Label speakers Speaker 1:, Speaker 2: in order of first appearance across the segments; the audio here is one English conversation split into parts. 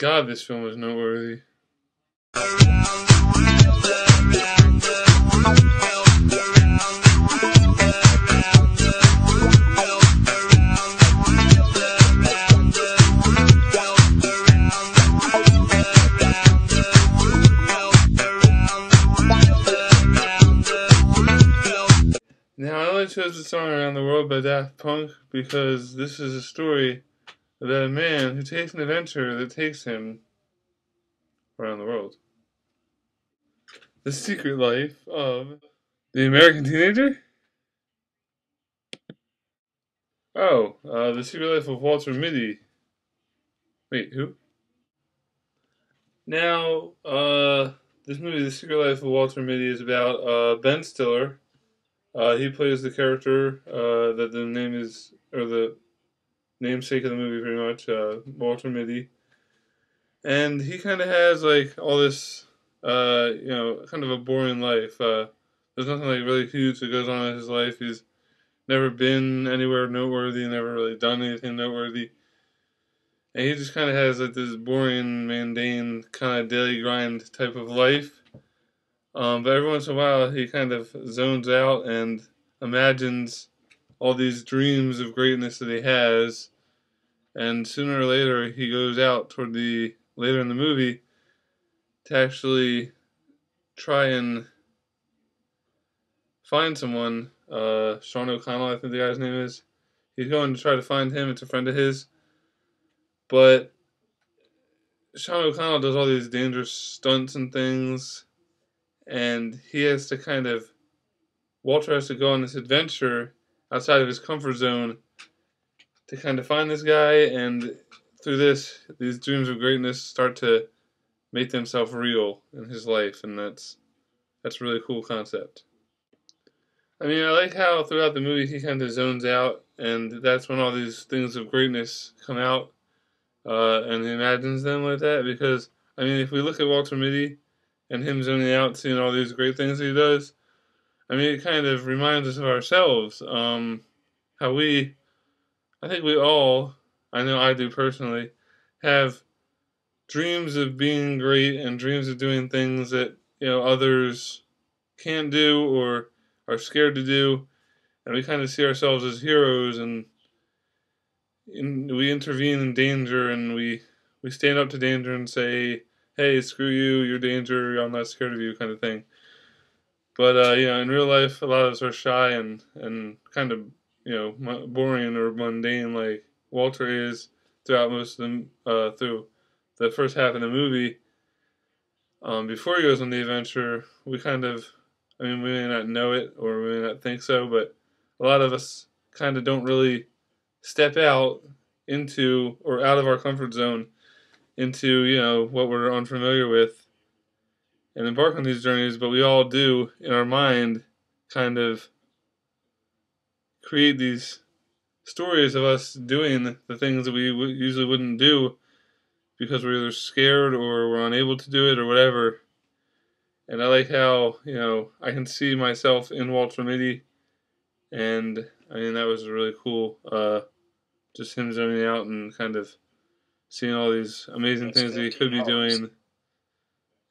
Speaker 1: God, this film is noteworthy. Now, I only chose the song Around the World by Daft Punk because this is a story about a man who takes an adventure that takes him around the world. The Secret Life of the American Teenager? Oh, uh, The Secret Life of Walter Mitty. Wait, who? Now, uh, this movie, The Secret Life of Walter Mitty, is about uh, Ben Stiller. Uh, he plays the character uh, that the name is, or the namesake of the movie, pretty much, uh, Walter Mitty. And he kind of has like all this, uh, you know, kind of a boring life. Uh, there's nothing like really huge that goes on in his life. He's never been anywhere noteworthy, never really done anything noteworthy. And he just kind of has like this boring, mundane, kind of daily grind type of life um, but every once in a while, he kind of zones out and imagines all these dreams of greatness that he has. And sooner or later, he goes out toward the later in the movie to actually try and find someone. Uh, Sean O'Connell, I think the guy's name is. He's going to try to find him. It's a friend of his. But Sean O'Connell does all these dangerous stunts and things and he has to kind of Walter has to go on this adventure outside of his comfort zone to kind of find this guy and through this these dreams of greatness start to make themselves real in his life and that's that's a really cool concept. I mean, I like how throughout the movie he kind of zones out, and that's when all these things of greatness come out, uh, and he imagines them like that. Because I mean, if we look at Walter Mitty, and him zooming out, seeing all these great things he does. I mean, it kind of reminds us of ourselves. Um, how we, I think we all, I know I do personally, have dreams of being great and dreams of doing things that you know others can't do or are scared to do, and we kind of see ourselves as heroes and. and we intervene in danger and we we stand up to danger and say hey, screw you, you're danger, I'm not scared of you, kind of thing. But uh, you know, in real life, a lot of us are shy and and kind of you know boring or mundane, like Walter is throughout most of the uh, through the first half of the movie. Um, before he goes on the adventure, we kind of, I mean, we may not know it or we may not think so, but a lot of us kind of don't really step out into or out of our comfort zone into you know what we're unfamiliar with and embark on these journeys but we all do in our mind kind of create these stories of us doing the things that we usually wouldn't do because we're either scared or we're unable to do it or whatever and i like how you know i can see myself in walter mitty and i mean that was really cool uh, just him zooming out and kind of seeing all these amazing That's things that he could be doing.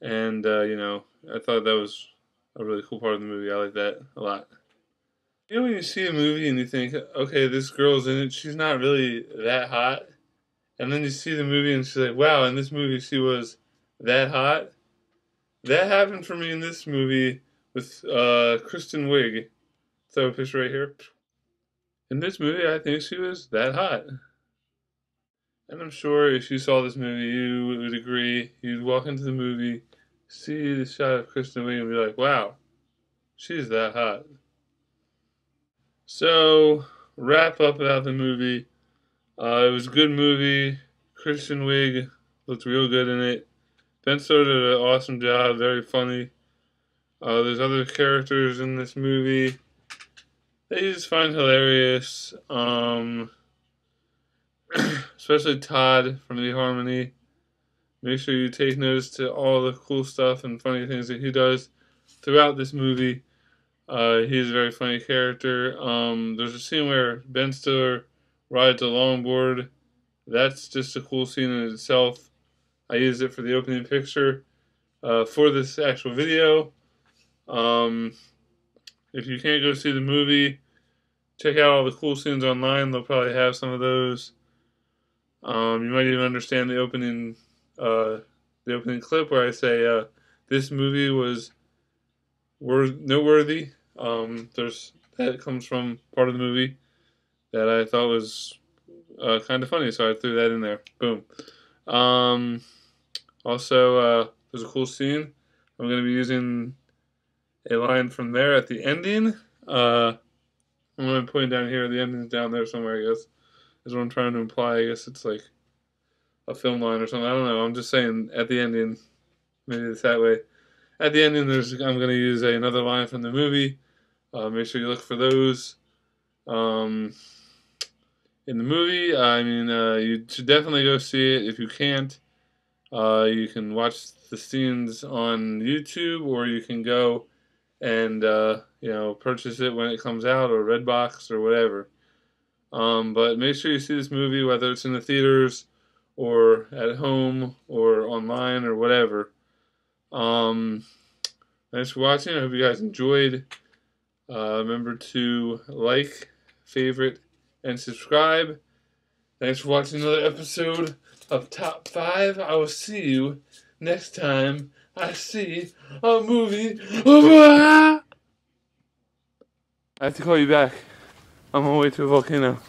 Speaker 1: And, uh, you know, I thought that was a really cool part of the movie. I like that a lot. You know, when you see a movie and you think, okay, this girl's in it, she's not really that hot. And then you see the movie and she's like, wow, in this movie she was that hot. That happened for me in this movie with uh, Kristen Wiig. Throw a picture right here. In this movie, I think she was that hot. And I'm sure if you saw this movie, you would agree. You'd walk into the movie, see the shot of Kristen Wiig, and be like, wow, she's that hot. So, wrap up about the movie. Uh, it was a good movie. Kristen Wiig looked real good in it. Ben Stiller did an awesome job, very funny. Uh, there's other characters in this movie you just find hilarious. Um, especially Todd from eHarmony. Make sure you take notice to all the cool stuff and funny things that he does throughout this movie. Uh, he's a very funny character. Um, there's a scene where Ben Stiller rides a longboard. That's just a cool scene in itself. I used it for the opening picture uh, for this actual video. Um, if you can't go see the movie, check out all the cool scenes online. They'll probably have some of those. Um, you might even understand the opening, uh, the opening clip where I say uh, this movie was worth noteworthy. Um, there's that comes from part of the movie that I thought was uh, kind of funny, so I threw that in there. Boom. Um, also, uh, there's a cool scene. I'm going to be using a line from there at the ending. Uh, I'm going to put it down here. The ending's down there somewhere, I guess. Is what I'm trying to imply. I guess it's like a film line or something. I don't know. I'm just saying at the ending. Maybe it's that way. At the ending, there's I'm going to use a, another line from the movie. Uh, make sure you look for those. Um, in the movie, I mean, uh, you should definitely go see it. If you can't, uh, you can watch the scenes on YouTube, or you can go and uh, you know purchase it when it comes out, or Redbox, or whatever. Um, but make sure you see this movie, whether it's in the theaters or at home or online or whatever. Um, thanks for watching. I hope you guys enjoyed. Uh, remember to like, favorite, and subscribe. Thanks for watching another episode of Top 5. I will see you next time I see a movie. I have to call you back. I'm on my way to a volcano.